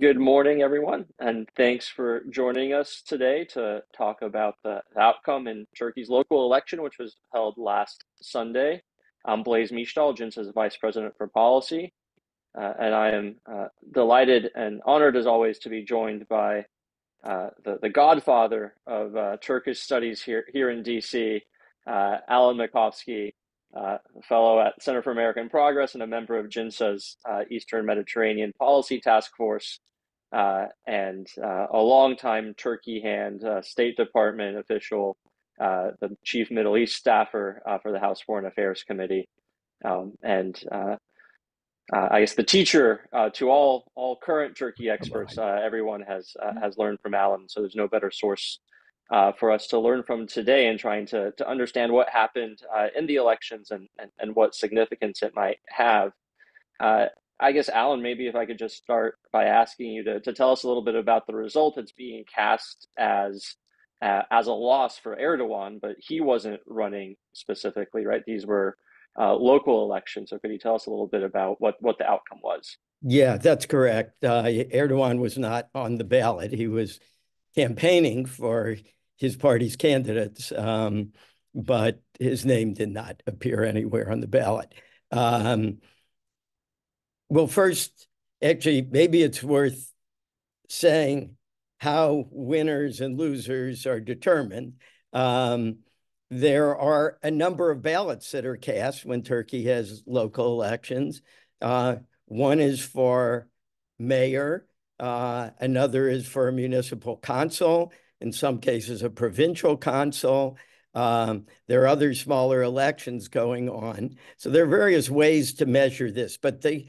Good morning, everyone, and thanks for joining us today to talk about the outcome in Turkey's local election, which was held last Sunday. I'm Blaise Misztal, JINSA's Vice President for Policy, uh, and I am uh, delighted and honored, as always, to be joined by uh, the, the godfather of uh, Turkish studies here, here in DC, uh, Alan Makovsky, uh, a fellow at Center for American Progress and a member of JINSA's uh, Eastern Mediterranean Policy Task Force, uh, and uh, a longtime Turkey hand uh, State Department official, uh, the chief Middle East staffer for the House Foreign Affairs Committee, um, and I guess the teacher to all all current Turkey experts. everyone has has learned from Alan, so there's no better source uh, for us to learn from today and trying to, to understand what happened uh, in the elections and, and, and, what significance it might have. Uh, I guess, Alan, maybe if I could just start by asking you to, to tell us a little bit about the result. It's being cast as uh, as a loss for Erdogan, but he wasn't running specifically, right? These were uh, local elections. So could you tell us a little bit about what, what the outcome was? Yeah, that's correct. Uh, Erdogan was not on the ballot. He was campaigning for his party's candidates, um, but his name did not appear anywhere on the ballot. Um, well, first, actually, maybe it's worth saying how winners and losers are determined. Um, there are a number of ballots that are cast when Turkey has local elections. Uh, one is for mayor, uh, another is for municipal council, in some cases a provincial council. Um, there are other smaller elections going on. So there are various ways to measure this, but the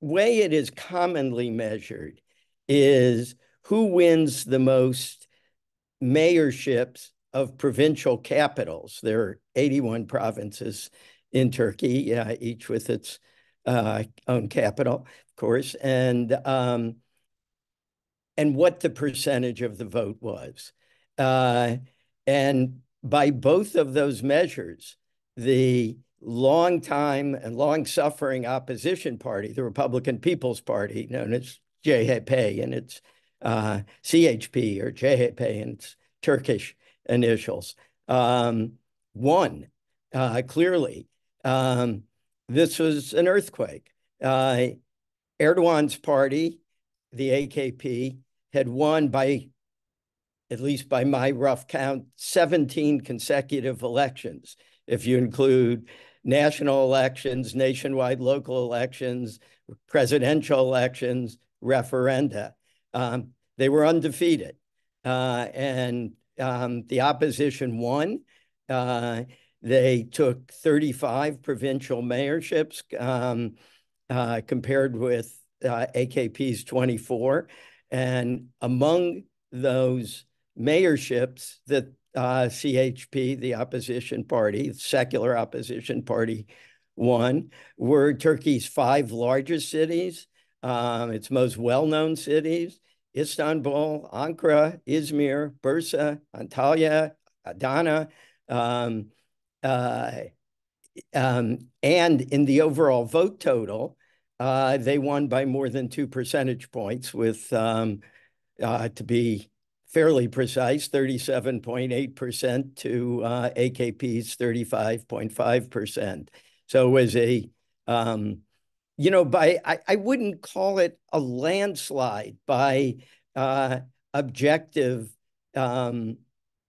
way it is commonly measured is who wins the most mayorships of provincial capitals. There are 81 provinces in Turkey, uh, each with its uh, own capital, of course. And um, and what the percentage of the vote was. Uh, and by both of those measures, the long-time and long-suffering opposition party, the Republican People's Party, known as CHP, and its uh, CHP or CHP and its Turkish initials, um, won uh, clearly. Um, this was an earthquake. Uh, Erdogan's party, the AKP, had won by, at least by my rough count, 17 consecutive elections. If you include national elections, nationwide local elections, presidential elections, referenda. Um, they were undefeated. Uh, and um, the opposition won. Uh, they took 35 provincial mayorships um, uh, compared with uh, AKP's 24. And among those mayorships that uh, CHP, the opposition party, secular opposition party, won were Turkey's five largest cities, um, its most well-known cities, Istanbul, Ankara, Izmir, Bursa, Antalya, Adana, um, uh, um, and in the overall vote total, uh, they won by more than two percentage points with, um, uh, to be fairly precise, 37.8% to uh, AKP's 35.5%. So it was a, um, you know, by, I, I wouldn't call it a landslide by uh, objective um,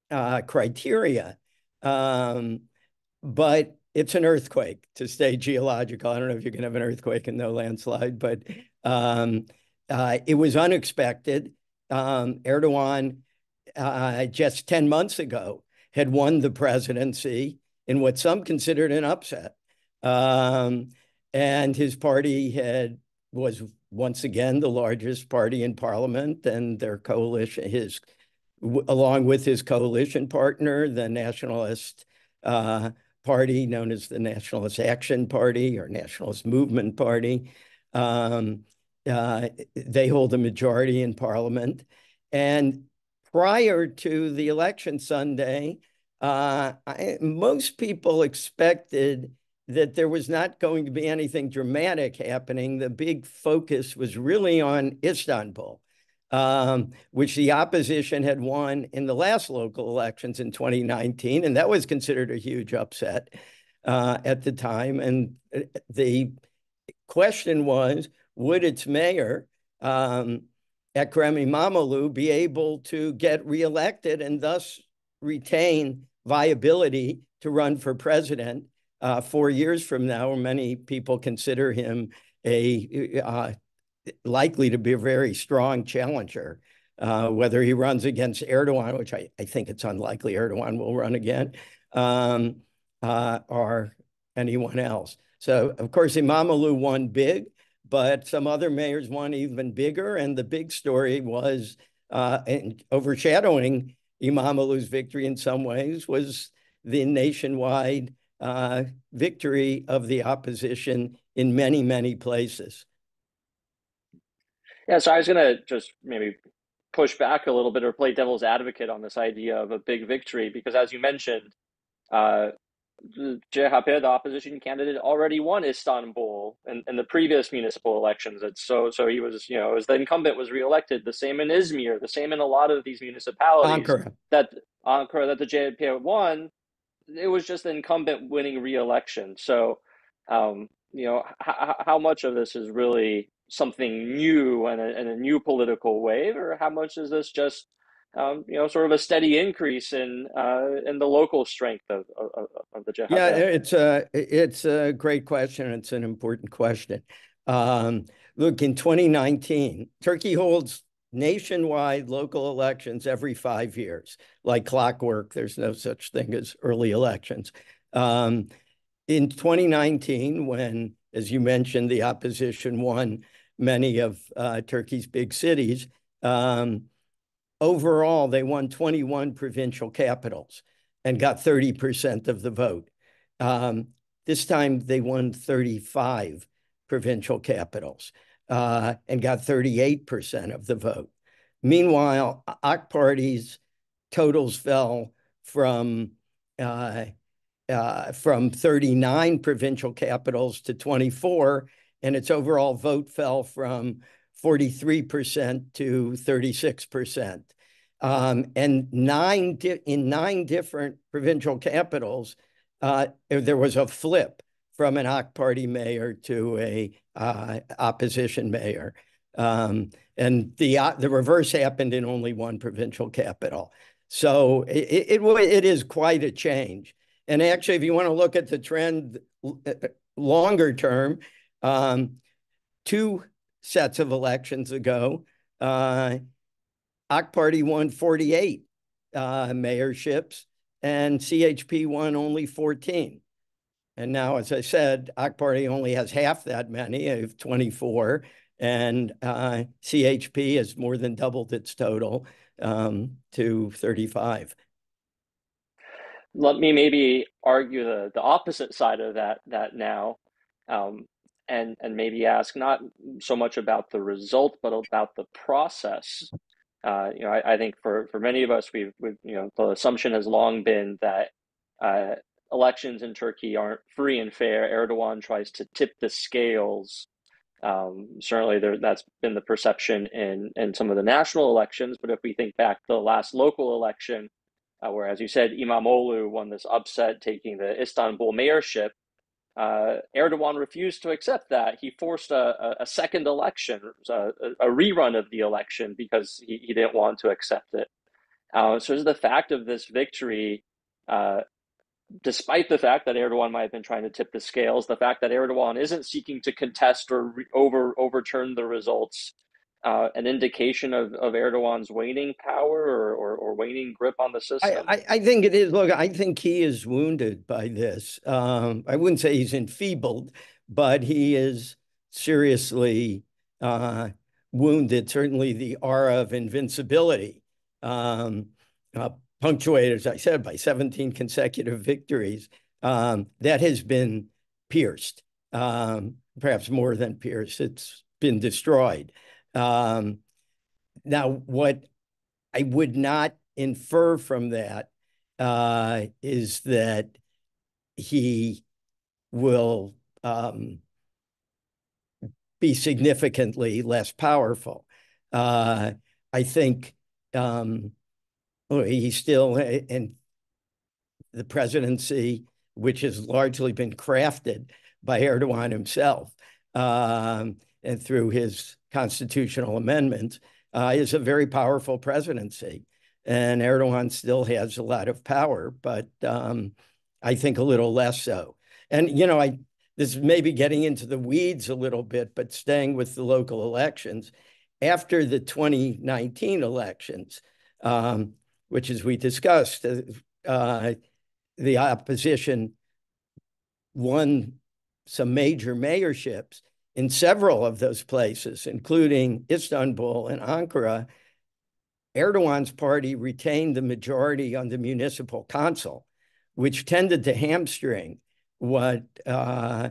uh, criteria, um, but it's an earthquake to stay geological. I don't know if you can have an earthquake and no landslide, but um, uh, it was unexpected. Um, Erdogan, uh, just 10 months ago, had won the presidency in what some considered an upset. Um, and his party had was once again the largest party in parliament, and their coalition, his along with his coalition partner, the Nationalist uh, party known as the Nationalist Action Party or Nationalist Movement Party. Um, uh, they hold a majority in parliament. And prior to the election Sunday, uh, I, most people expected that there was not going to be anything dramatic happening. The big focus was really on Istanbul, um, which the opposition had won in the last local elections in 2019, and that was considered a huge upset uh, at the time. And uh, the question was, would its mayor, um, Ekrem Imamoglu, be able to get reelected and thus retain viability to run for president uh, four years from now? Many people consider him a uh, likely to be a very strong challenger. Uh, whether he runs against Erdogan, which I, I think it's unlikely Erdogan will run again, um, uh, or anyone else. So, of course, Imamoglu won big, but some other mayors won even bigger. And the big story was uh, overshadowing Imamoglu's victory in some ways was the nationwide uh, victory of the opposition in many, many places. Yeah, so I was going to just maybe push back a little bit or play devil's advocate on this idea of a big victory, because as you mentioned, uh, CHP, the opposition candidate, already won Istanbul in, in the previous municipal elections. It's so so he was, you know, as the incumbent was reelected. The same in Izmir, the same in a lot of these municipalities. Ankara. That Ankara that the CHP won. It was just the incumbent winning reelection. So, um, you know, h- how much of this is really something new and a, and a new political wave, or how much is this just um, you know, sort of a steady increase in uh, in the local strength of of, of the CHP. Yeah, it's a it's a great question. It's an important question. Um, look, in 2019, Turkey holds nationwide local elections every five years, like clockwork. There's no such thing as early elections. Um, in 2019, when, as you mentioned, the opposition won many of uh, Turkey's big cities. Um, Overall, they won 21 provincial capitals and got 30% of the vote. Um, this time they won 35 provincial capitals uh, and got 38% of the vote. Meanwhile, AK Party's totals fell from uh, uh, from 39 provincial capitals to 24, and its overall vote fell from 43% to 36%. Um, and nine in nine different provincial capitals, uh, there was a flip from an AK party mayor to a uh, opposition mayor. Um, and the uh, the reverse happened in only one provincial capital. So it, it, it is quite a change. And actually, if you want to look at the trend uh, longer term, um, two sets of elections ago, uh, AK Party won 48 uh, mayorships and CHP won only 14. And now, as I said, AK Party only has half that many, of 24, and uh, CHP has more than doubled its total um, to 35. Let me maybe argue the, the opposite side of that that now. Um, and and maybe ask not so much about the result, but about the process. Uh, you know, I, I, think for for many of us, we've, we've you know the assumption has long been that uh, elections in Turkey aren't free and fair. Erdogan tries to tip the scales. Um, certainly, there, that's been the perception in in some of the national elections. But if we think back to the last local election, uh, where, as you said, Imamoglu won this upset, taking the Istanbul mayorship, uh, Erdogan refused to accept that. He forced a, a, second election, a, a, rerun of the election, because he, he didn't want to accept it. Uh, so, the fact of this victory, uh, despite the fact that Erdogan might have been trying to tip the scales, the fact that Erdogan isn't seeking to contest or re- over overturn the results, uh, an indication of, of Erdogan's waning power or, or, or waning grip on the system? I, I, think it is. Look, I think he is wounded by this. Um, I wouldn't say he's enfeebled, but he is seriously uh, wounded. Certainly, the aura of invincibility, um, uh, punctuated, as I said, by 17 consecutive victories, um, that has been pierced, um, perhaps more than pierced. It's been destroyed. Um, now, what I would not infer from that uh, is that he will um, be significantly less powerful. Uh, I think um, he's still in the presidency, which has largely been crafted by Erdogan himself um, and through his constitutional amendment uh, is a very powerful presidency. And Erdogan still has a lot of power, but um, I think a little less so. And, you know, I this may be getting into the weeds a little bit, but staying with the local elections. After the 2019 elections, um, which as we discussed, uh, the opposition won some major mayorships in several of those places, including Istanbul and Ankara. Erdogan's party retained the majority on the municipal council, which tended to hamstring what uh,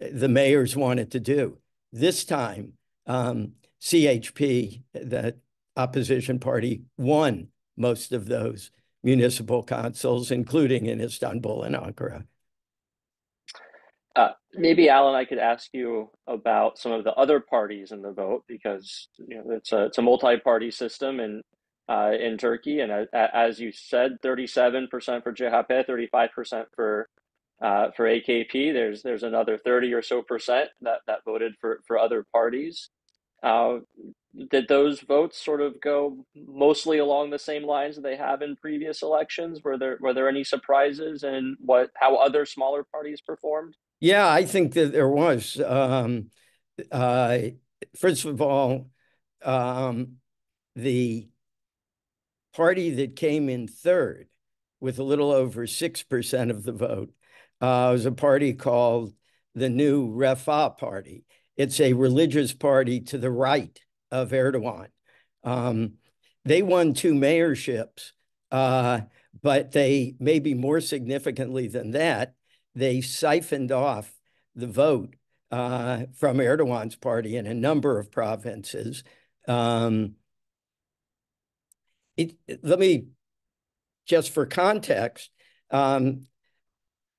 the mayors wanted to do. This time, um, CHP, the opposition party, won most of those municipal councils, including in Istanbul and Ankara. Uh, maybe Alan, I could ask you about some of the other parties in the vote because you know it's a it's a multi-party system in uh, in Turkey, and as you said, thirty-seven percent for CHP, thirty-five percent for uh, for AKP. There's there's another thirty or so percent that that voted for for other parties. Uh, did those votes sort of go mostly along the same lines that they have in previous elections? Were there were there any surprises in what how other smaller parties performed? Yeah, I think that there was. Um, uh, first of all, um, the party that came in third with a little over 6% of the vote uh, was a party called the New Refah Party. It's a religious party to the right of Erdogan. Um, they won two mayorships, uh, but they, maybe more significantly than that, they siphoned off the vote uh, from Erdogan's party in a number of provinces. Um, it, let me, just for context, um,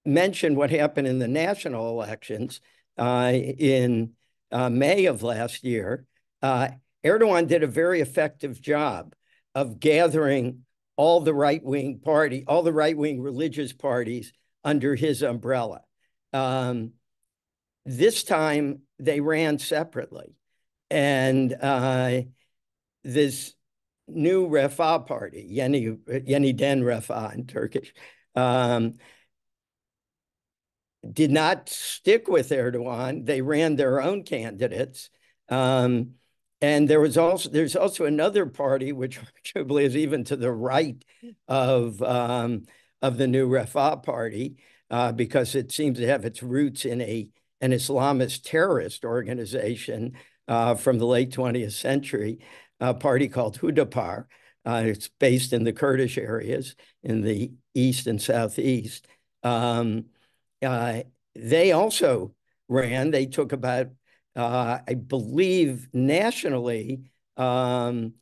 mention what happened in the national elections uh, in uh, May of last year. Uh, Erdogan did a very effective job of gathering all the right wing party, all the right wing religious parties under his umbrella. Um, this time they ran separately. And uh, this new Refah party, Yeni, Yeniden Refah in Turkish, um, did not stick with Erdogan. They ran their own candidates. Um, and there was also there's also another party which arguably is even to the right of um, of the new Refah party uh, because it seems to have its roots in a an Islamist terrorist organization uh, from the late 20th century, a party called Hudapar. Uh, it's based in the Kurdish areas in the east and southeast. Um, uh, they also ran. They took about, uh, I believe, nationally, um,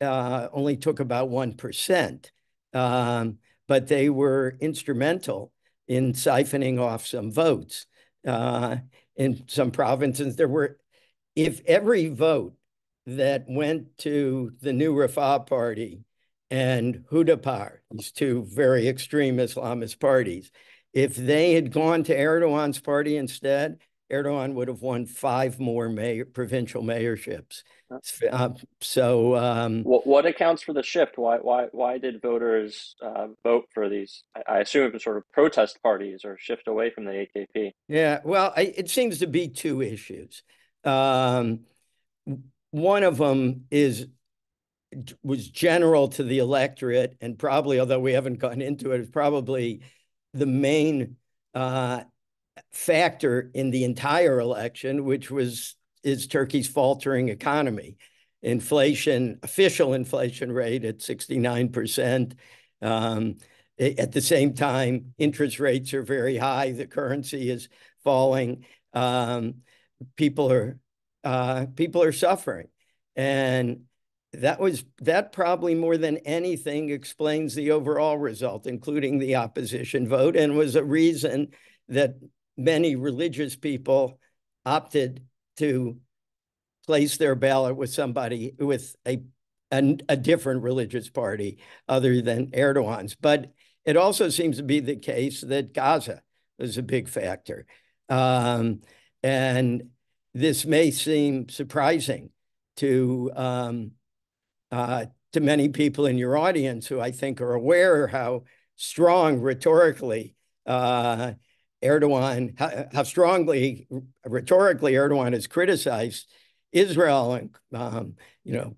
uh, only took about 1%. Um, but they were instrumental in siphoning off some votes. Uh, in some provinces, there were, if every vote that went to the new Refah Party and Hudapar, these two very extreme Islamist parties, if they had gone to Erdogan's party instead, Erdogan would have won five more mayor, provincial mayorships. Uh, so, um, what, what, accounts for the shift? Why why why did voters uh, vote for these? I, assume it was sort of protest parties or shift away from the AKP. Yeah, well, I, it seems to be two issues. Um, one of them is was general to the electorate, and probably, although we haven't gone into it, is probably the main uh, factor in the entire election, which was is Turkey's faltering economy. Inflation, official inflation rate at 69%. Um, at the same time, interest rates are very high. The currency is falling. Um, people are uh, people are suffering, and that was that probably more than anything explains the overall result, including the opposition vote, and was a reason that many religious people opted to place their ballot with somebody with a, a, a different religious party other than Erdogan's. But it also seems to be the case that Gaza is a big factor. Um, and this may seem surprising to um, uh, to many people in your audience who I think are aware how strong rhetorically uh, Erdogan, how, how, strongly rhetorically Erdogan has criticized Israel and, um, you know,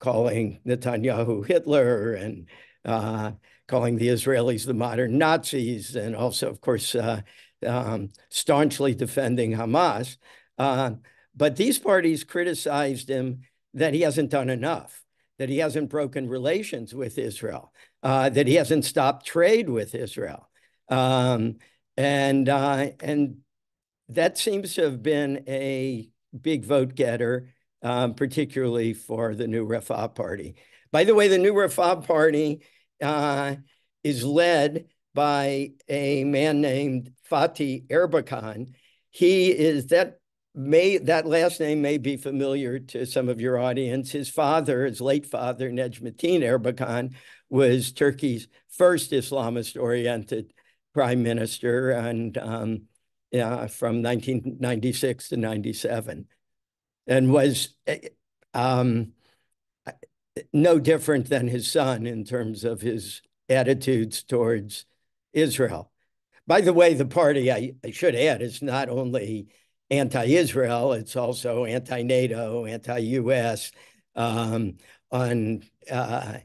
calling Netanyahu Hitler and uh, calling the Israelis the modern Nazis, and also, of course, uh, um, staunchly defending Hamas. Uh, but these parties criticized him that he hasn't done enough, that he hasn't broken relations with Israel, uh, that he hasn't stopped trade with Israel. Um, and, uh, and that seems to have been a big vote getter, um, particularly for the new Refah party. By the way, the new Refah party uh, is led by a man named Fatih Erbakan. He is that may that last name may be familiar to some of your audience. His father, his late father, Necmettin Erbakan, was Turkey's first Islamist-oriented prime minister, and um, from 1996 to 97, and was um, no different than his son in terms of his attitudes towards Israel. By the way, the party, I, I should add, is not only anti-Israel, it's also anti-NATO, anti-US. Um, on uh,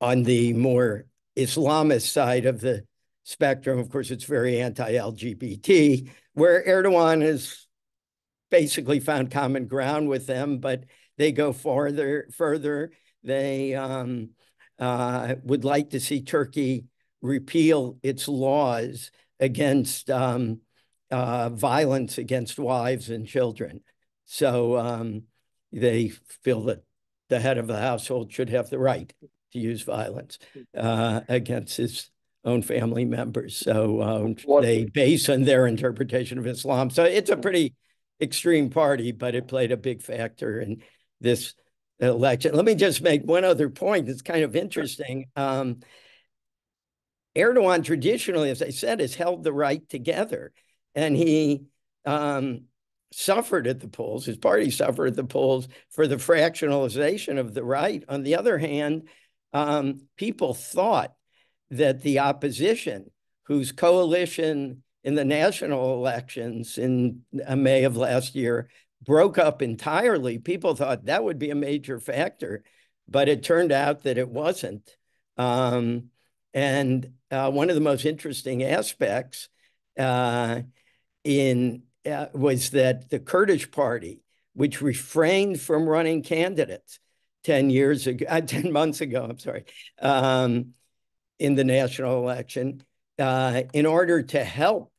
on the more Islamist side of the spectrum, of course, it's very anti-LGBT, where Erdogan has basically found common ground with them, but they go farther. Further, they um, uh, would like to see Turkey repeal its laws against um, uh, violence against wives and children. So um, they feel that the head of the household should have the right to use violence uh, against his own family members. So um, they base on their interpretation of Islam. So it's a pretty extreme party, but it played a big factor in this election. Let me just make one other point that's kind of interesting. Um, Erdogan traditionally, as I said, has held the right together and he um, suffered at the polls. His party suffered at the polls for the fractionalization of the right. On the other hand, um, people thought that the opposition, whose coalition in the national elections in uh, May of last year broke up entirely, people thought that would be a major factor, but it turned out that it wasn't. Um, and uh, one of the most interesting aspects uh, in uh, was that the Kurdish party, which refrained from running candidates 10 years ago, uh, 10 months ago, I'm sorry, um, in the national election, uh, in order to help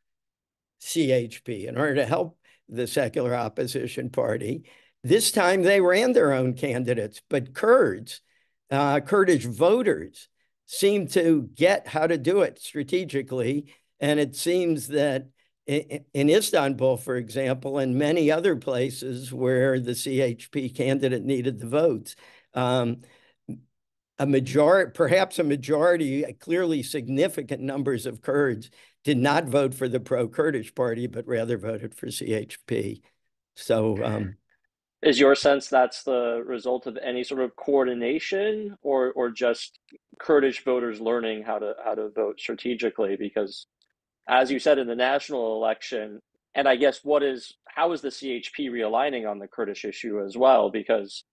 CHP, in order to help the secular opposition party, this time they ran their own candidates, but Kurds, uh, Kurdish voters, seem to get how to do it strategically. And it seems that in Istanbul, for example, and many other places where the CHP candidate needed the votes, um, a majority, perhaps a majority, clearly significant numbers of Kurds did not vote for the pro-Kurdish party, but rather voted for CHP. So, um, is your sense that's the result of any sort of coordination, or or just Kurdish voters learning how to how to vote strategically? Because as you said in the national election, and I guess what is how is the CHP realigning on the Kurdish issue as well? Because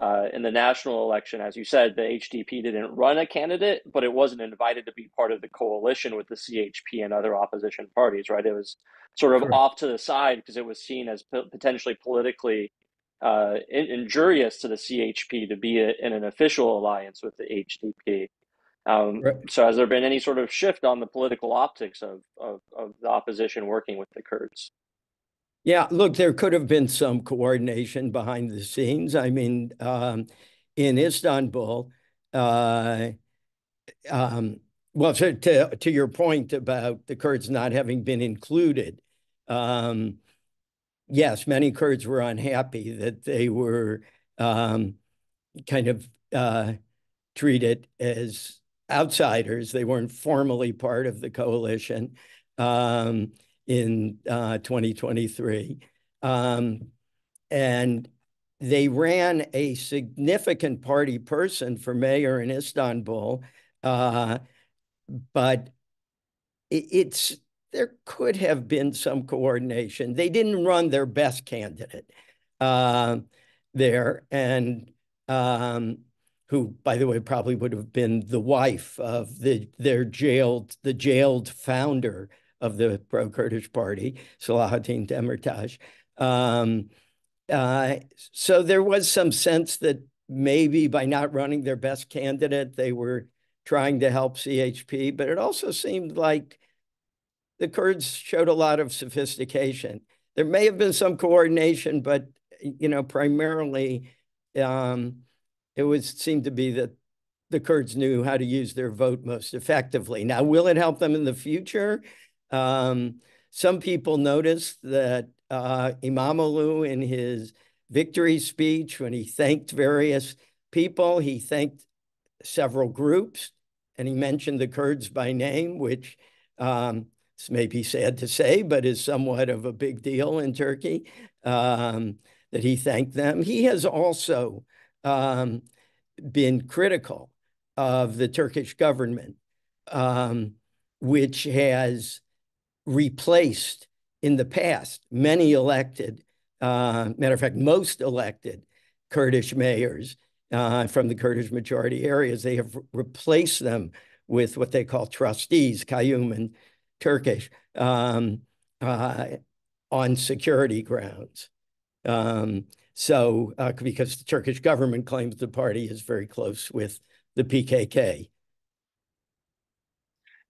uh, in the national election, as you said, the HDP didn't run a candidate, but it wasn't invited to be part of the coalition with the CHP and other opposition parties, right? It was sort of sure. off to the side because it was seen as potentially politically uh, injurious to the CHP to be a, in an official alliance with the HDP. Um, right. So, has there been any sort of shift on the political optics of, of, of the opposition working with the Kurds? Yeah, look, there could have been some coordination behind the scenes. I mean, um, in Istanbul, uh, um, well, to, to, your point about the Kurds not having been included, um, yes, many Kurds were unhappy that they were um, kind of uh, treated as outsiders. They weren't formally part of the coalition um, in uh, 2023. Um, and they ran a significant party person for mayor in Istanbul, uh, but it, it's there could have been some coordination. They didn't run their best candidate uh, there, and um, who, by the way, probably would have been the wife of the their jailed the jailed founder of the pro-Kurdish party, Selahattin Demirtas. Um, uh, so there was some sense that maybe by not running their best candidate, they were trying to help CHP, but it also seemed like the Kurds showed a lot of sophistication. There may have been some coordination, but you know, primarily um, it was seemed to be that the Kurds knew how to use their vote most effectively. Now, will it help them in the future? Um, some people noticed that uh, Imamoglu, in his victory speech, when he thanked various people, he thanked several groups, and he mentioned the Kurds by name, which um, be sad to say, but is somewhat of a big deal in Turkey, um, that he thanked them. He has also um, been critical of the Turkish government, um, which has replaced in the past many elected, uh, matter of fact, most elected Kurdish mayors uh, from the Kurdish majority areas. They have replaced them with what they call trustees, kayyum and Turkish, um, uh, on security grounds. Um, so, uh, because the Turkish government claims the party is very close with the PKK.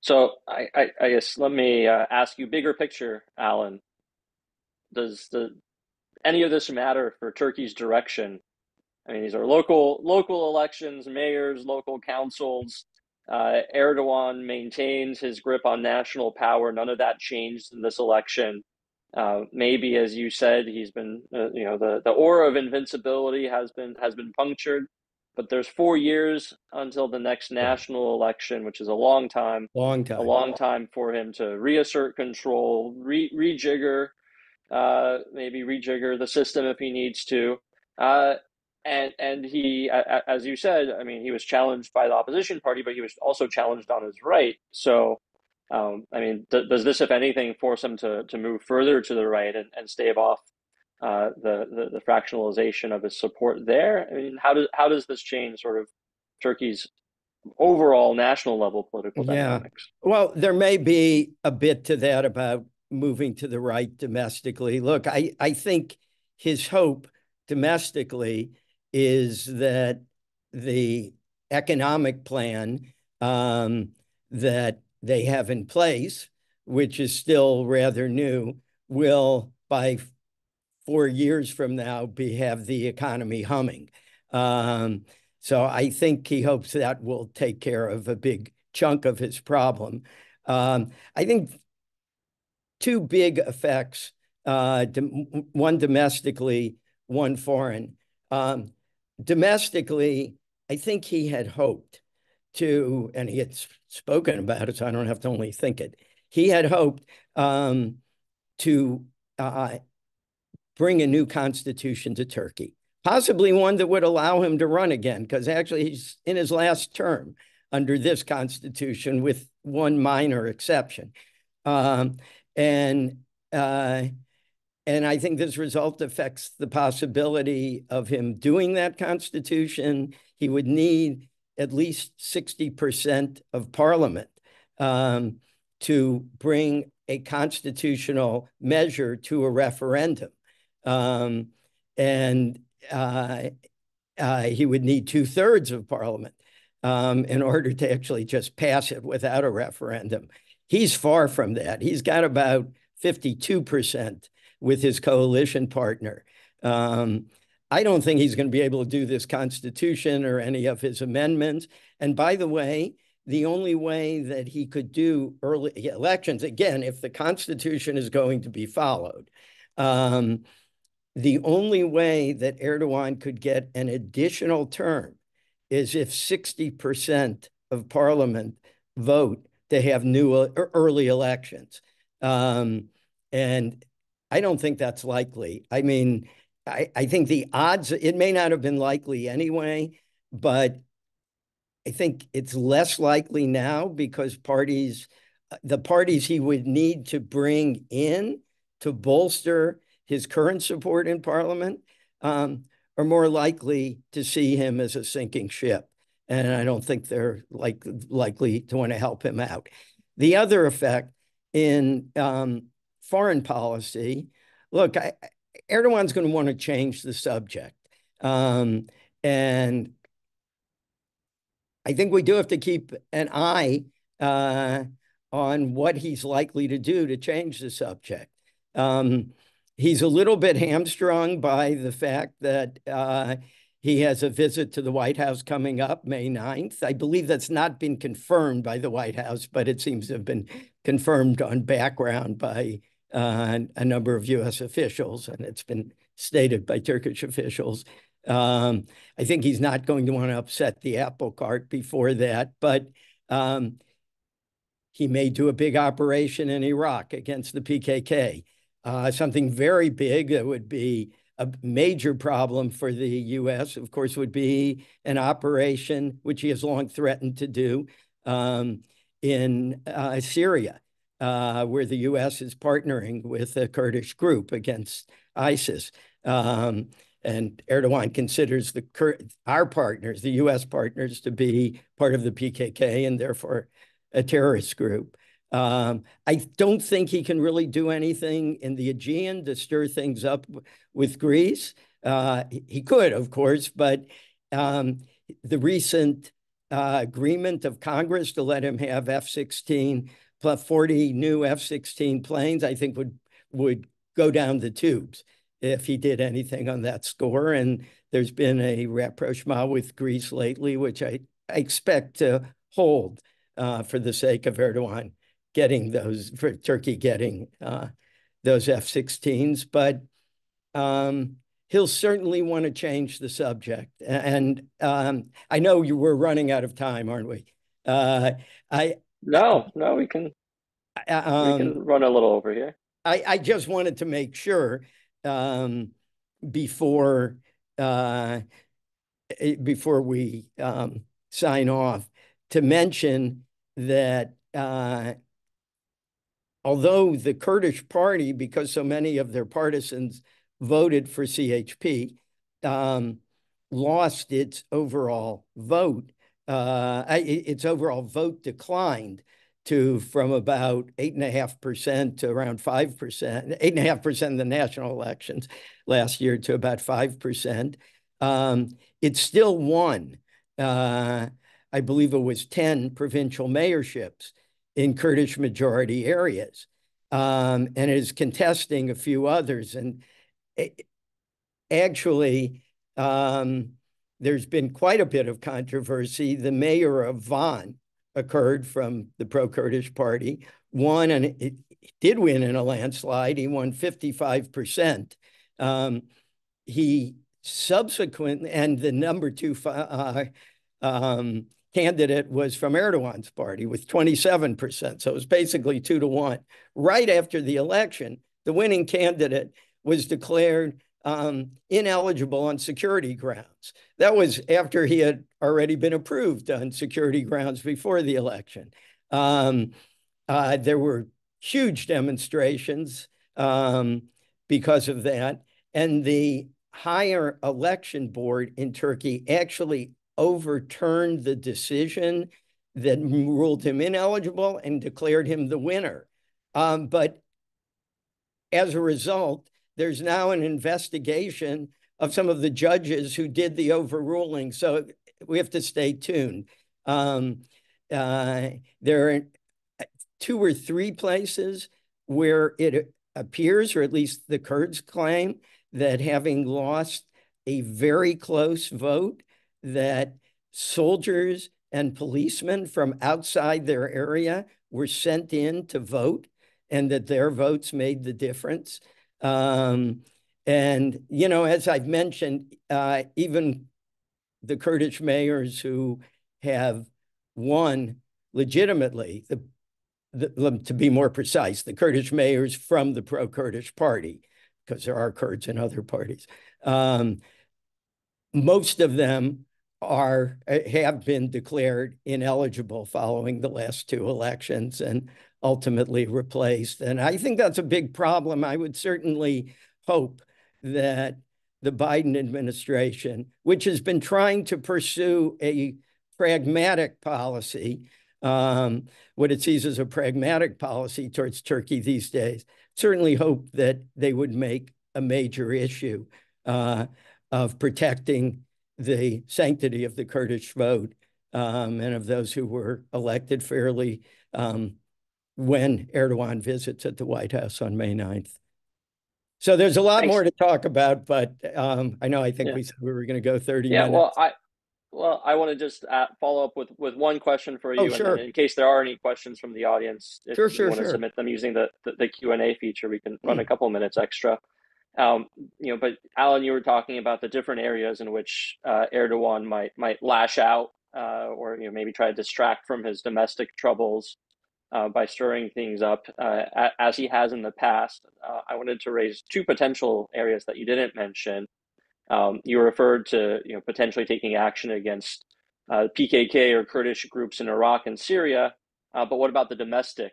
So, I, I, I guess let me uh, ask you bigger picture, Alan. Does the any of this matter for Turkey's direction? I mean, these are local local elections, mayors, local councils. Uh, Erdogan maintains his grip on national power. None of that changed in this election. Uh, maybe, as you said, he's been, uh, you know, the, the aura of invincibility has been has been punctured. But there's four years until the next national election, which is a long time, long time, a long time for him to reassert control, re- rejigger, uh, maybe rejigger the system if he needs to. Uh, and and he, as you said, I mean, he was challenged by the opposition party, but he was also challenged on his right. So, um, I mean, th- does this, if anything, force him to to move further to the right and, and stave off uh, the, the, the fractionalization of his support there? I mean, how does how does this change sort of Turkey's overall national level political dynamics? Yeah. Well, there may be a bit to that about moving to the right domestically. Look, I I think his hope domestically is that the economic plan um, that they have in place, which is still rather new, will by four years from now be have the economy humming. Um, so I think he hopes that will take care of a big chunk of his problem. Um, I think two big effects, uh, one domestically, one foreign. Um, domestically, I think he had hoped to, and he had spoken about it, so I don't have to only think it. He had hoped um, to uh, bring a new constitution to Turkey, possibly one that would allow him to run again, because actually he's in his last term under this constitution, with one minor exception. Um, and uh, and I think this result affects the possibility of him doing that constitution. He would need at least 60% of parliament um, to bring a constitutional measure to a referendum. Um, and uh, uh, he would need two thirds of parliament um, in order to actually just pass it without a referendum. He's far from that. He's got about 52% with his coalition partner. Um, I don't think he's going to be able to do this constitution or any of his amendments. And by the way, the only way that he could do early elections, again, if the Constitution is going to be followed, um, the only way that Erdogan could get an additional term is if 60% of parliament vote to have new uh, early elections. Um, and I don't think that's likely. I mean, I, I think the odds, it may not have been likely anyway, but I think it's less likely now because parties, the parties he would need to bring in to bolster his current support in parliament um, are more likely to see him as a sinking ship. And I don't think they're like, likely to want to help him out. The other effect in um, foreign policy, look, I, Erdogan's going to want to change the subject. Um, and I think we do have to keep an eye uh, on what he's likely to do to change the subject. Um, he's a little bit hamstrung by the fact that uh, he has a visit to the White House coming up May 9th. I believe that's not been confirmed by the White House, but it seems to have been confirmed on background by uh, a number of U.S. officials, and it's been stated by Turkish officials. Um, I think he's not going to want to upset the apple cart before that, but um, he may do a big operation in Iraq against the PKK. Uh, something very big that would be a major problem for the U.S., of course, would be an operation, which he has long threatened to do, um, in uh, Syria, uh, where the U.S. is partnering with a Kurdish group against ISIS. Um, and Erdogan considers the our partners, the U.S. partners, to be part of the PKK and therefore a terrorist group. Um, I don't think he can really do anything in the Aegean to stir things up with Greece. Uh, he could, of course, but um, the recent uh, agreement of Congress to let him have F-16 plus 40 new F-16 planes, I think would would go down the tubes if he did anything on that score. And there's been a rapprochement with Greece lately, which I, I expect to hold uh, for the sake of Erdogan getting those, for Turkey getting uh, those F-16s. But um, he'll certainly want to change the subject. And um, I know you were running out of time, aren't we? Uh, I no, no, we can um, we can run a little over here. I, I just wanted to make sure um, before uh, eh, before we um, sign off to mention that uh, although the Kurdish party, because so many of their partisans voted for CHP, um, lost its overall vote, uh, its overall vote declined to from about eight and a half percent to around five percent, eight and a half percent in the national elections last year to about five percent. Um, it still won. Uh, I believe it was 10 provincial mayorships in Kurdish majority areas. Um, and is contesting a few others. And it, actually, um, there's been quite a bit of controversy. The mayor of Van, occurred from the pro-Kurdish party, won, and it did win in a landslide. He won 55%. Um, he subsequently, and the number two uh, um, candidate was from Erdogan's party with 27%. So it was basically two to one. Right after the election, the winning candidate was declared um, ineligible on security grounds. That was after he had already been approved on security grounds before the election. Um, uh, there were huge demonstrations um, because of that. And the higher election board in Turkey actually overturned the decision that ruled him ineligible and declared him the winner. Um, but as a result, there's now an investigation of some of the judges who did the overruling. So we have to stay tuned. Um, uh, there are two or three places where it appears, or at least the Kurds claim, that having lost a very close vote, that soldiers and policemen from outside their area were sent in to vote and that their votes made the difference. Um, and, you know, as I've mentioned, uh, even the Kurdish mayors who have won legitimately, the, the, to be more precise, the Kurdish mayors from the pro-Kurdish party, because there are Kurds in other parties. Um, most of them are have been declared ineligible following the last two elections and ultimately replaced. And I think that's a big problem. I would certainly hope that the Biden administration, which has been trying to pursue a pragmatic policy, um, what it sees as a pragmatic policy towards Turkey these days, certainly hope that they would make a major issue uh, of protecting the sanctity of the Kurdish vote um, and of those who were elected fairly um, when Erdogan visits at the White House on May 9th. So there's a lot Thanks. more to talk about, but um, I know I think yeah. we said we were going to go 30 yeah, minutes. well, I well, I want to just uh, follow up with with one question for you, oh, sure. in case there are any questions from the audience. If sure, you sure, want to submit them using the the, the Q and A feature, we can run mm. a couple minutes extra. Um, you know, but Alan, you were talking about the different areas in which uh, Erdogan might might lash out, uh, or you know, maybe try to distract from his domestic troubles uh, by stirring things up, uh, as he has in the past. Uh, I wanted to raise two potential areas that you didn't mention. Um, you referred to you know potentially taking action against PKK or Kurdish groups in Iraq and Syria, but what about the domestic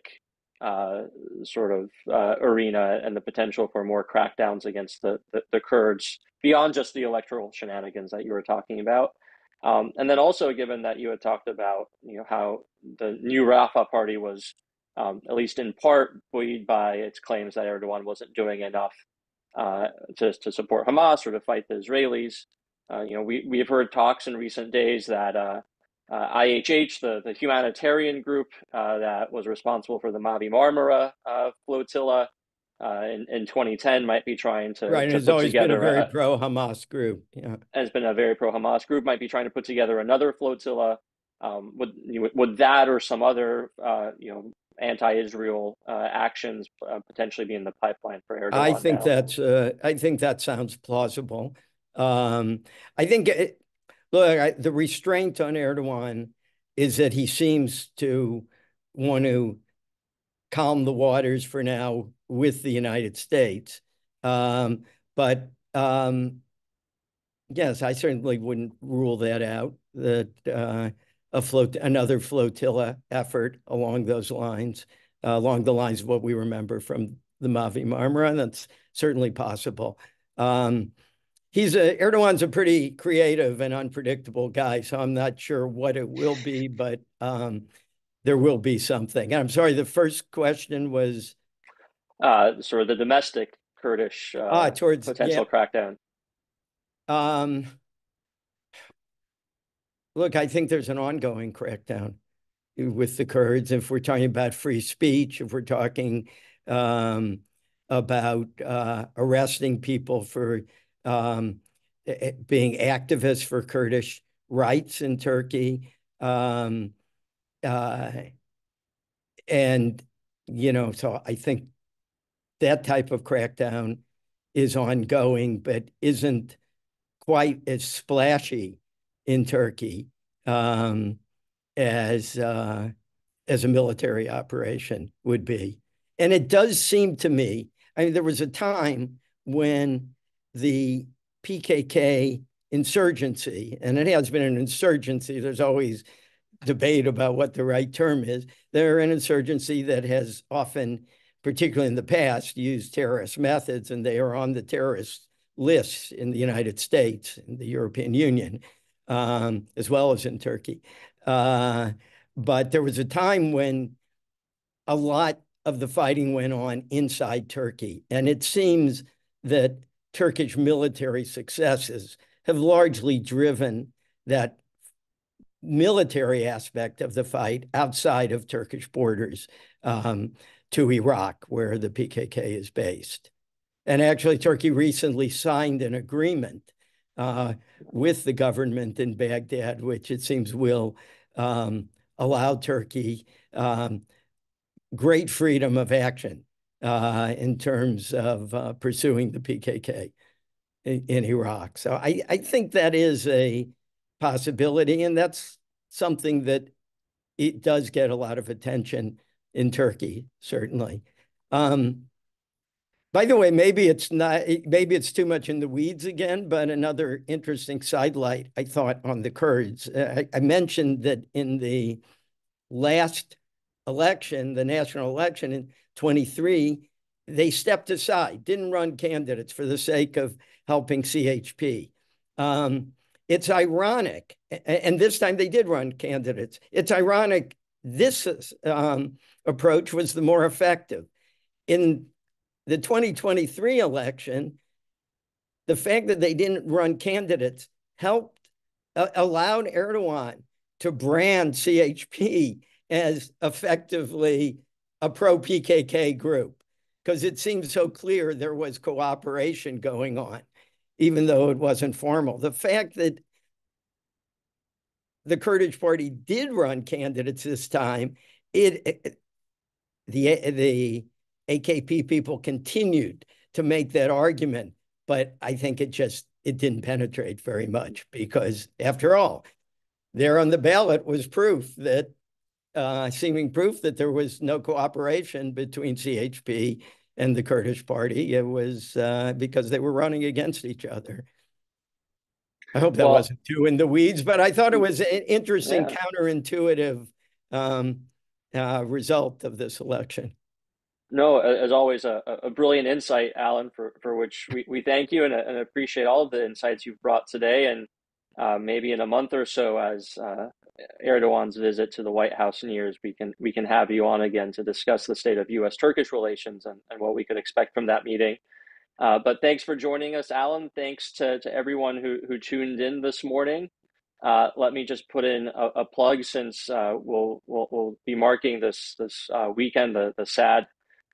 uh, sort of uh, arena and the potential for more crackdowns against the, the, the, Kurds beyond just the electoral shenanigans that you were talking about. Um, and then also, given that you had talked about you know how the new Refah party was um, at least in part buoyed by its claims that Erdogan wasn't doing enough uh, to, to support Hamas or to fight the Israelis. Uh, you know, we, we have heard talks in recent days that uh, IHH, the, the humanitarian group uh, that was responsible for the Mavi Marmara uh, flotilla uh, in, in 2010, might be trying to, right. to it's always been a very pro Hamas group. Yeah, has been a very pro Hamas group. Might be trying to put together another flotilla. Um, would would that or some other uh, you know anti-Israel uh, actions potentially be in the pipeline for Erdogan? I think now? that's I think that sounds plausible. Um, I think it, look, I, the restraint on Erdogan is that he seems to want to calm the waters for now with the United States. Um, but um, yes, I certainly wouldn't rule that out. That uh, a float, another flotilla effort along those lines, uh, along the lines of what we remember from the Mavi Marmara, that's certainly possible. Um, he's a Erdogan's a pretty creative and unpredictable guy, so I'm not sure what it will be, but um, there will be something. I'm sorry, the first question was uh, sort of the domestic Kurdish uh, ah, towards potential yeah. crackdown. Um, look, I think there's an ongoing crackdown with the Kurds. If we're talking about free speech, if we're talking um, about uh, arresting people for um, being activists for Kurdish rights in Turkey. Um, uh, and, you know, so I think that type of crackdown is ongoing, but isn't quite as splashy in Turkey um, as uh, as a military operation would be. And it does seem to me, I mean, there was a time when the PKK insurgency, and it has been an insurgency. There's always debate about what the right term is. They're an insurgency that has often, particularly in the past, used terrorist methods, and they are on the terrorist lists in the United States, in the European Union, um, as well as in Turkey. Uh, but there was a time when a lot of the fighting went on inside Turkey, and it seems that Turkish military successes have largely driven that military aspect of the fight outside of Turkish borders um, to Iraq, where the PKK is based. And actually, Turkey recently signed an agreement uh, with the government in Baghdad, which it seems will um, allowed Turkey um, great freedom of action in terms of uh, pursuing the PKK in, in Iraq. So I, I think that is a possibility, and that's something that it does get a lot of attention in Turkey, certainly. Um, by the way, maybe it's not, maybe it's too much in the weeds again, but another interesting sidelight I thought on the Kurds. I, I mentioned that in the last election, the national election in 23, they stepped aside, didn't run candidates for the sake of helping CHP. Um, it's ironic, and this time they did run candidates. It's ironic this um, approach was the more effective. In the 2023 election, the fact that they didn't run candidates helped, uh, allowed Erdogan to brand CHP as effectively a pro PKK group because it seemed so clear there was cooperation going on, even though it wasn't formal. The fact that the Kurdish party did run candidates this time, it, it the the AKP people continued to make that argument, but I think it just it didn't penetrate very much because after all, there on the ballot was proof that uh, seeming proof that there was no cooperation between CHP and the Kurdish party. It was uh, because they were running against each other. I hope that well, wasn't too in the weeds, but I thought it was an interesting yeah. counterintuitive um, uh, result of this election. No, as always, a, a brilliant insight, Alan, for, for which we, we thank you and, and appreciate all of the insights you've brought today. And uh, maybe in a month or so, as uh, Erdogan's visit to the White House nears, we can we can have you on again to discuss the state of U.S. Turkish relations and, and what we could expect from that meeting. Uh, but thanks for joining us, Alan. Thanks to, to everyone who, who tuned in this morning. Uh, let me just put in a, a plug since uh, we'll, we'll, we'll be marking this this uh, weekend the the sad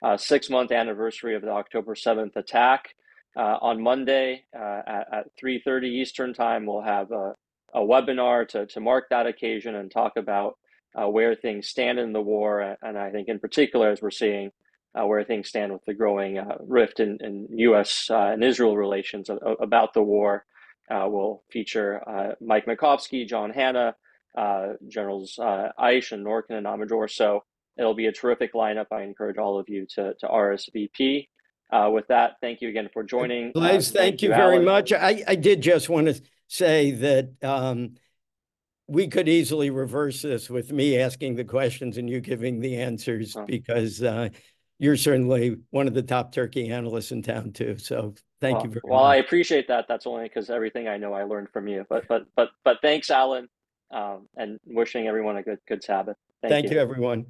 uh, six month anniversary of the October seventh attack. Uh, on Monday at, at three thirty Eastern time, we'll have a, a webinar to, to mark that occasion and talk about uh, where things stand in the war. And I think, in particular, as we're seeing uh, where things stand with the growing uh, rift in, in U.S. Uh, and Israel relations about the war, uh, will feature uh, Mike Makovsky, John Hannah, Generals Ayish and Norkin and Amidror. So it'll be a terrific lineup. I encourage all of you to, to RSVP. with that, thank you again for joining. Blaise, thank, thank, you, you very much. I, I did just want to say that um, we could easily reverse this with me asking the questions and you giving the answers because uh, you're certainly one of the top turkey analysts in town too. So thank well, you very well, much. Well, I appreciate that. That's only because everything I know I learned from you. But but but but thanks, Alan, um, and wishing everyone a good good Sabbath. Thank, thank you. you, everyone.